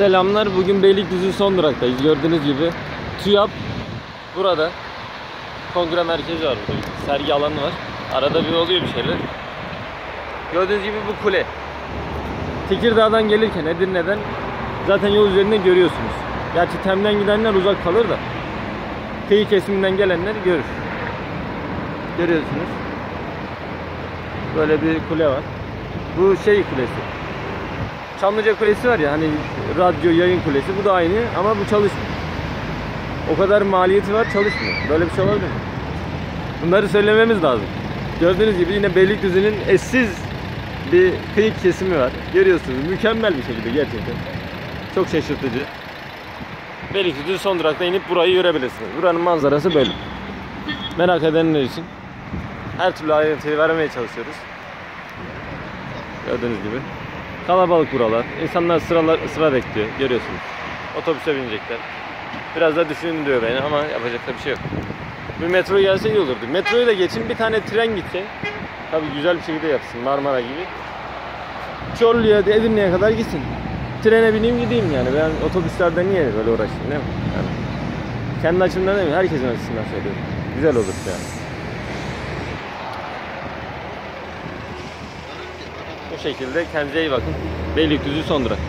Selamlar. Bugün Beylikdüzü son duraktayız. Gördüğünüz gibi TÜYAP burada. Kongre merkezi var Sergi alanı var. Arada bir oluyor bir şeyler. Gördüğünüz gibi bu kule. Tekirdağ'dan gelirken Edirne'den zaten yol üzerinde görüyorsunuz. Gerçi Tem'den gidenler uzak kalır da kıyı kesiminden gelenler görür. Görüyorsunuz. Böyle bir kule var. Bu şey kulesi. Çamlıca Kulesi var ya hani radyo yayın kulesi bu da aynı ama bu çalışmıyor. O kadar maliyeti var çalışmıyor. Böyle bir şey olabilir mi? Bunları söylememiz lazım. Gördüğünüz gibi yine Beylikdüzü'nün eşsiz bir kıyı kesimi var. Görüyorsunuz mükemmel bir şekilde gerçekten. Çok şaşırtıcı. Beylikdüzü son durakta inip burayı görebilirsiniz. Buranın manzarası böyle. Merak edenler için her türlü ayrıntıyı vermeye çalışıyoruz. Gördüğünüz gibi. Kalabalık buralar. İnsanlar sıralar, sıra bekliyor. Görüyorsunuz. Otobüse binecekler. Biraz da düşünün diyor beni ama yapacak da bir şey yok. Bir metro gelse iyi olurdu. Metroyu da geçin bir tane tren gitse. Tabi güzel bir şekilde yapsın Marmara gibi. Çorlu'ya Edirne'ye kadar gitsin. Trene bineyim gideyim yani. Ben otobüslerde niye böyle uğraşayım değil mi? Yani kendi açımdan değil mi? Herkesin açısından söylüyorum. Güzel olur yani. Şekilde kendinize iyi bakın. Beylikdüzü son durak.